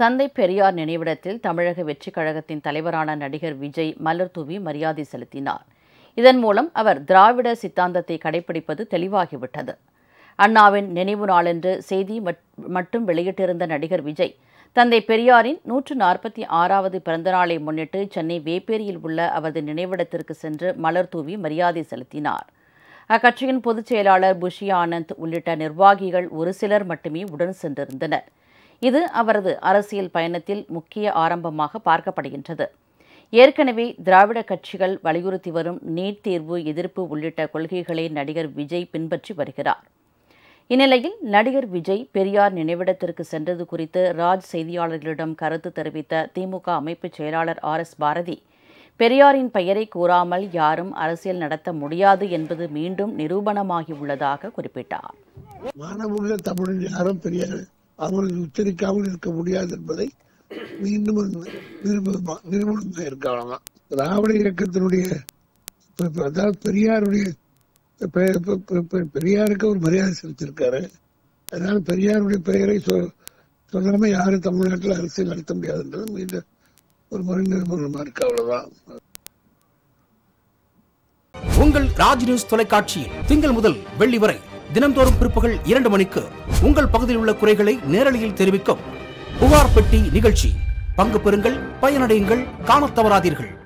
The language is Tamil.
தந்தை பெரியார் நினைவிடத்தில் தமிழக வெற்றிக் கழகத்தின் தலைவரான நடிகர் விஜய் மலர் தூவி மரியாதை செலுத்தினார். இதன் மூலம் அவர் திராவிட சித்தாந்தத்தை கடைபிடிப்பது தெளிவாகிவிட்டது. அண்ணாவின் நினைவு நாளென்று செய்தி மட்- மட்டும் வெளியிட்டிருந்த நடிகர் விஜய் தந்தை பெரியாரின் நூற்று நாற்பத்தி ஆறாவது பிறந்தநாளை முன்னிட்டு சென்னை வேப்பேரியில் உள்ள அவரது நினைவிடத்திற்கு சென்று மலர் தூவி மரியாதை செலுத்தினார். அக்கட்சியின் பொதுச் செயலாளர் புஷி ஆனந்த் உள்ளிட்ட நிர்வாகிகள் ஒரு சிலர் மட்டுமே உடன் சென்றிருந்தனர். இது அவரது அரசியல் பயணத்தில் முக்கிய ஆரம்பமாக பார்க்கப்படுகின்றது. ஏற்கனவே திராவிட கட்சிகள் வலியுறுத்தி வரும் நீட் தேர்வு எதிர்ப்பு உள்ளிட்ட கொள்கைகளை நடிகர் விஜய் பின்பற்றி வருகிறார். இந்நிலையில் நடிகர் விஜய் பெரியார் நினைவிடத்திற்கு சென்றது குறித்து ராஜ் செய்தியாளர்களிடம் கருத்து தெரிவித்த திமுக அமைப்பு செயலாளர் ஆர் எஸ் பாரதி பெரியாரின் பெயரை கூறாமல் யாரும் அரசியல் நடத்த முடியாது என்பது மீண்டும் நிரூபணமாகியுள்ளதாக குறிப்பிட்டார். அவர்கள் உச்சரிக்காமல் இருக்க முடியாது என்பதை மீண்டும் ஒரு நிரூபணம் இருக்கலாம். திராவிட இயக்கத்தினுடைய அதாவது பெரியாருடைய பெ- பெரியாருக்கு ஒரு மரியாதை செலுத்திருக்காரு அதனால பெரியாருடைய பெயரை சொ- சொல்லாம யாரும் தமிழ்நாட்டில் அரசியல் நடத்த முடியாதுன்றது மீண்டும் ஒரு முறை நிரூபணமா இருக்கு. அவ்வளவுதான். உங்கள் ராஜ் நியூஸ் தொலைக்காட்சியில் திங்கள் முதல் வெள்ளி வரை தினம்தோறும் பிற்பகல் இரண்டு மணிக்கு உங்கள் பகுதியில் உள்ள குறைகளை நேரலையில் தெரிவிக்கும் புகார் பெட்டி நிகழ்ச்சி. பங்கு பெறுங்கள் பயனடையுங்கள் காணத் தவறாதீர்கள்.